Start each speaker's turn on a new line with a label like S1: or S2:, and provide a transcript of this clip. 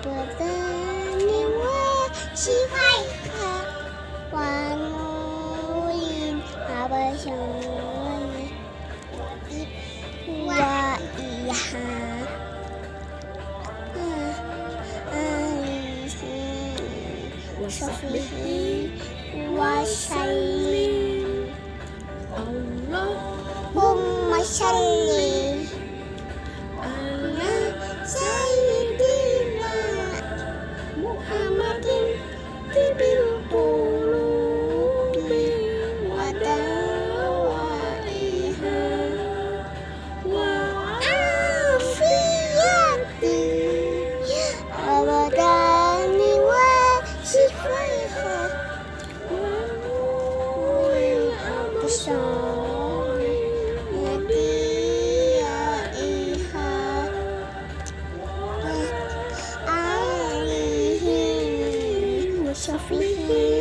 S1: 我的你我喜欢和花木林，我不想问你，我遗憾。我想你，我想你。小飞机